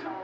唱。